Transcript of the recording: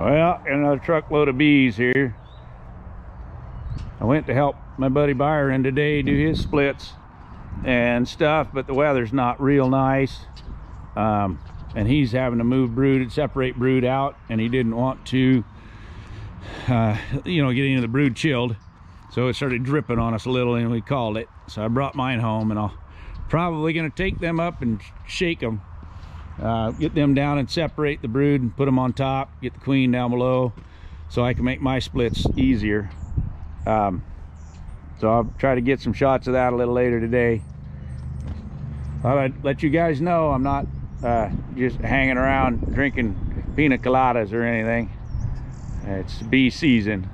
Well, another truckload of bees here. I went to help my buddy Byron today do his splits and stuff, but the weather's not real nice. Um, and he's having to move brood, and separate brood out, and he didn't want to, uh, you know, get any of the brood chilled. So it started dripping on us a little and we called it. So I brought mine home and I'll probably gonna take them up and shake them uh, get them down and separate the brood and put them on top get the queen down below so I can make my splits easier. Um, so I'll try to get some shots of that a little later today. Thought I'd let you guys know I'm not uh, just hanging around drinking pina coladas or anything. It's bee season